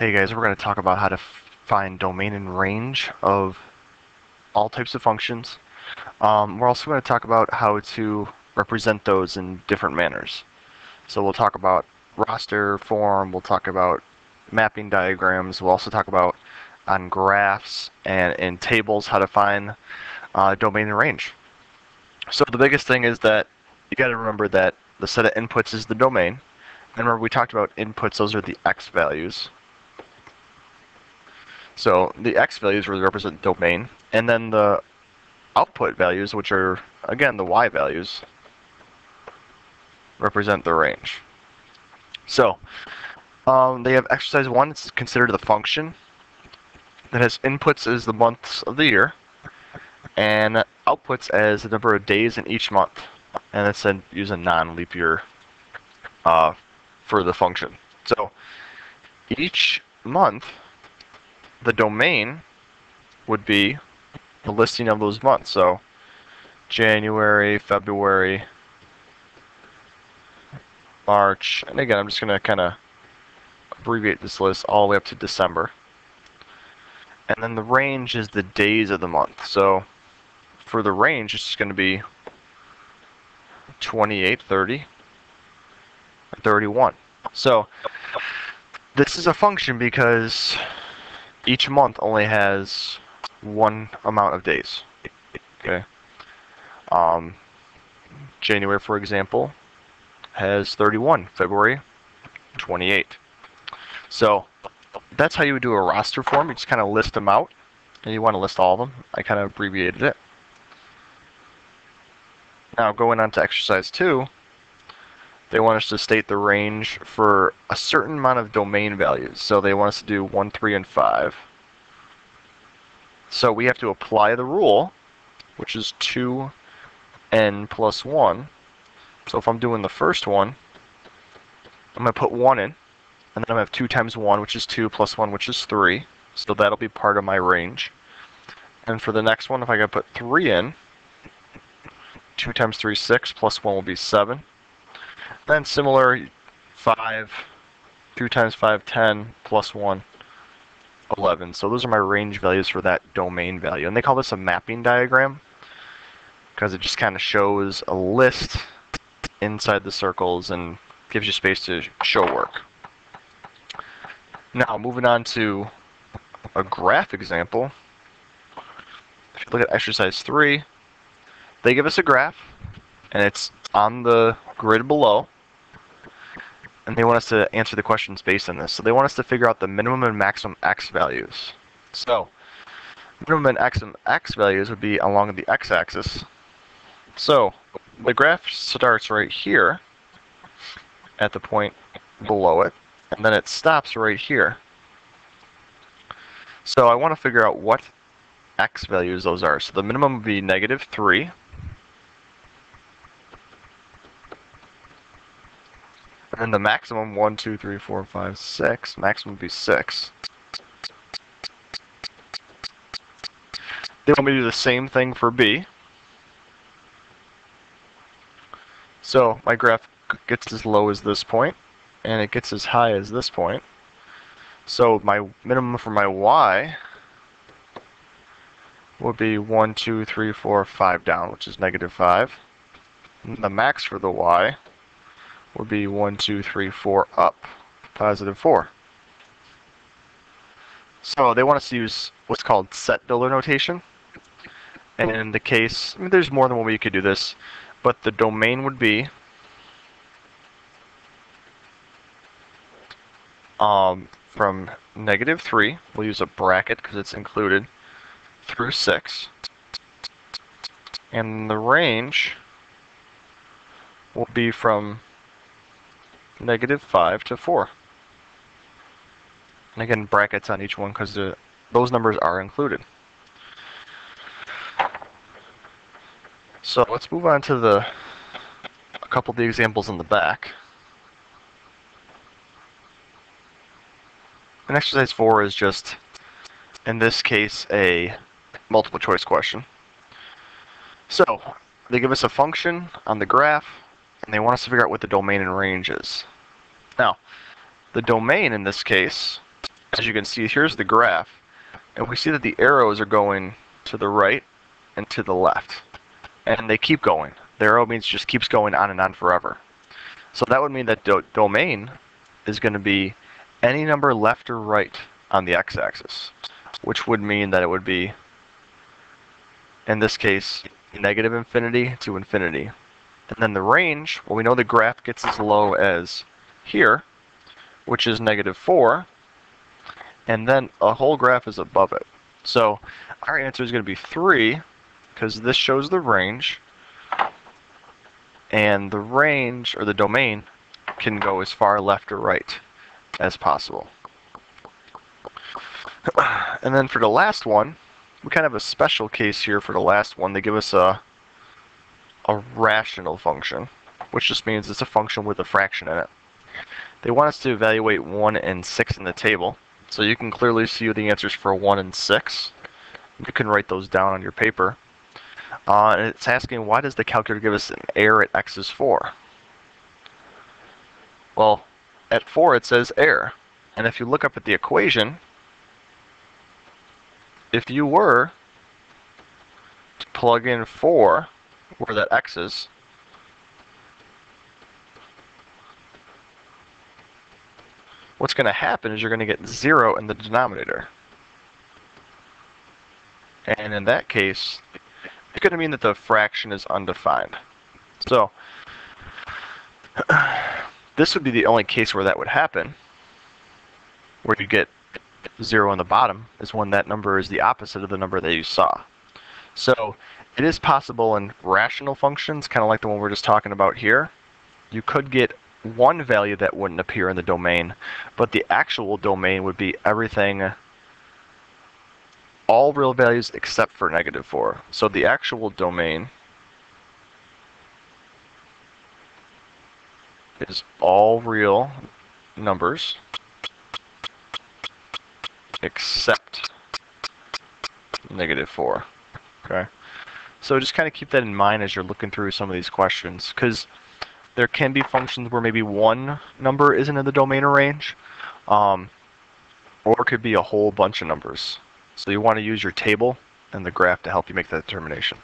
Hey guys, we're going to talk about how to find domain and range of all types of functions. Um, we're also going to talk about how to represent those in different manners. So we'll talk about roster form, we'll talk about mapping diagrams, we'll also talk about on graphs and in tables how to find uh, domain and range. So the biggest thing is that you got to remember that the set of inputs is the domain. And remember we talked about inputs, those are the x values. So the x values really represent domain, and then the output values, which are again the y values, represent the range. So um, they have exercise one, it's considered the function that has inputs as the months of the year, and outputs as the number of days in each month. And it's then use a non-leap year uh, for the function. So each month, the domain would be the listing of those months. So January, February, March, and again, I'm just going to kind of abbreviate this list all the way up to December. And then the range is the days of the month. So for the range, it's going to be 28, 30, 31. So this is a function because each month only has one amount of days. Okay. Um, January, for example, has 31. February, 28. So that's how you would do a roster form. You just kind of list them out, and you want to list all of them. I kind of abbreviated it. Now going on to exercise two, they want us to state the range for a certain amount of domain values. So they want us to do 1, 3, and 5. So we have to apply the rule, which is 2n plus 1. So if I'm doing the first one, I'm going to put 1 in. And then I'm going to have 2 times 1, which is 2, plus 1, which is 3. So that'll be part of my range. And for the next one, if I go put 3 in, 2 times 3 is 6, plus 1 will be 7. Then similar, 5, 2 times 5, 10, plus 1, 11. So those are my range values for that domain value. And they call this a mapping diagram because it just kind of shows a list inside the circles and gives you space to show work. Now, moving on to a graph example. If you look at exercise 3, they give us a graph, and it's on the grid below. And they want us to answer the questions based on this. So they want us to figure out the minimum and maximum x values. So, minimum and maximum x values would be along the x-axis. So, the graph starts right here at the point below it and then it stops right here. So I want to figure out what x values those are. So the minimum would be negative 3. Then the maximum, 1, 2, 3, 4, 5, 6. Maximum would be 6. They want me to do the same thing for B. So my graph gets as low as this point and it gets as high as this point. So my minimum for my y would be 1, 2, 3, 4, 5 down, which is negative 5. And the max for the y would be 1, 2, 3, 4 up, positive 4. So they want us to use what's called set builder notation. And in the case, I mean, there's more than one way you could do this, but the domain would be um, from negative 3, we'll use a bracket because it's included, through 6. And the range will be from negative 5 to 4. And again, brackets on each one because those numbers are included. So let's move on to the a couple of the examples in the back. And exercise 4 is just, in this case, a multiple choice question. So, they give us a function on the graph, and they want us to figure out what the domain and range is. Now, the domain in this case as you can see, here's the graph, and we see that the arrows are going to the right and to the left, and they keep going. The arrow means just keeps going on and on forever. So that would mean that do domain is going to be any number left or right on the x-axis, which would mean that it would be, in this case, negative infinity to infinity. And then the range, well, we know the graph gets as low as here, which is negative 4, and then a whole graph is above it. So our answer is going to be 3, because this shows the range, and the range, or the domain, can go as far left or right as possible. and then for the last one, we kind of have a special case here for the last one. They give us a, a rational function, which just means it's a function with a fraction in it. They want us to evaluate 1 and 6 in the table. So you can clearly see the answers for 1 and 6. You can write those down on your paper. Uh, and it's asking why does the calculator give us an error at x is 4? Well, at 4 it says error. And if you look up at the equation, if you were to plug in 4 where that x is, what's going to happen is you're going to get 0 in the denominator. And in that case, it's going to mean that the fraction is undefined. So, this would be the only case where that would happen, where you get 0 on the bottom, is when that number is the opposite of the number that you saw. So, it is possible in rational functions, kind of like the one we're just talking about here, you could get one value that wouldn't appear in the domain, but the actual domain would be everything, all real values except for negative 4. So the actual domain is all real numbers except negative 4. Okay? So just kind of keep that in mind as you're looking through some of these questions, because there can be functions where maybe one number isn't in the domain or range, um, or it could be a whole bunch of numbers. So you want to use your table and the graph to help you make that determination.